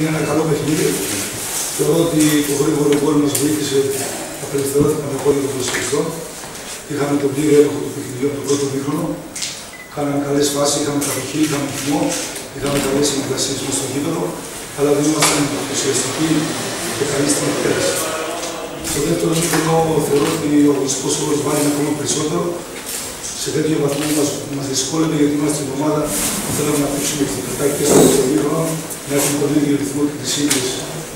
Είναι ένα καλό παιχνίδι. Θεωρώ ότι το γρήγορο γκολ μας βοήθησε. Απελευθερώθηκαν τα πόδια των προσφυγιστών. Είχαμε τον πλήρη έλεγχο του παιχνιδιού από τον πρώτο μήχρονο. Κάναμε καλές φάσεις, είχαμε κατοχή, είχαμε θυμό, είχαμε καλές συνεργασίες μες στο γήπεδο. Αλλά δεν ήμασταν ουσιαστικοί και καλοί στην εκτέλεση. Στο δεύτερο μήχρονο θεωρώ ότι ο αγωνιστικό όρος βάλει ακόμα περισσότερο. Σε τέτοιο βαθμό μας μας δυσκόλευε γιατί είμαστε στην ομάδα που θέλουμε να πείξουμε επιθετικά και στο δεύτερο μήχρονο να έχουμε τον ίδιο ρυθμό και τις ίδιες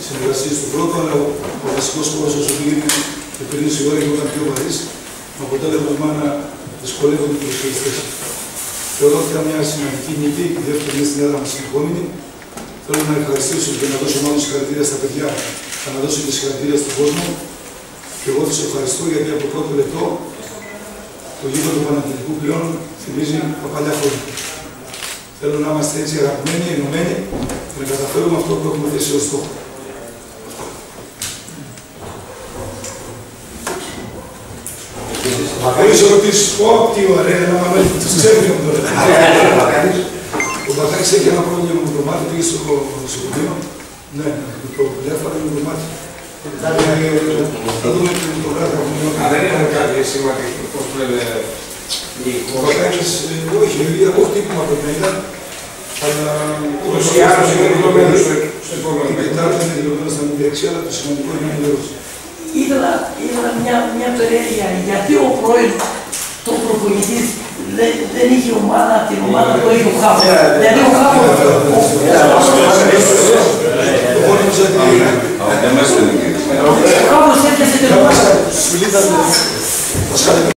συνεργασίες του πρώτου, αλλά ο, ο βασικός όρο όσο πήγαινε και πριν η ώρα ήταν πιο βαρύ, με αποτέλεσμα να δυσκολεύονται του προσφυγιστέ. Θεωρώ ότι ήταν μια σημαντική νίκη, η δεύτερη είναι στην έδρα μας συνεχόμενη. Θέλω να ευχαριστήσω και να δώσω μάλλον συγχαρητήρια στα παιδιά, και να δώσω και συγχαρητήρια στον κόσμο. Και εγώ τους ευχαριστώ γιατί από το πρώτο λεπτό το γήπεδο του Παναθηνικού πλέον θυμίζει τα παλιά χρόνια. Θέλω να είμαστε έτσι αγαπημένοι, ενωμένοι και να καταφέρουμε αυτό που έχουμε θέσει ως στόχο. Μακάρις ερωτήσεις, πω, τι ωραία, να πάμε, τους ξέρουν τώρα. Ο Μπακάρης έχει ένα πρόβλημα με το μάτι, πήγε στο νοσοκομείο. Ναι, με το διάφορα με το μάτι. Θα δούμε και το κάθε Αν δεν είχαν κάτι σημαντικό, πώς το λένε, οι Ο Μπακάρης, όχι, από χτύπημα πρέπει να ήταν. Αλλά Ούτως ή άλλως είναι δηλωμένος στο στο επόμενο Την παιχνίδι. Τετάρτη είναι δηλωμένο στα μεταξύ, αλλά το σημαντικό είναι να είναι Ήθελα, ήθελα μια, μια περιέργεια γιατί ο πρώην το προπονητή δεν, δεν είχε ομάδα, την ομάδα που έχει ο Χάβο. Δηλαδή ο Χάβο. Εγώ νομίζω ότι Ο Χάβο έπιασε την ομάδα. Σου λύθανε.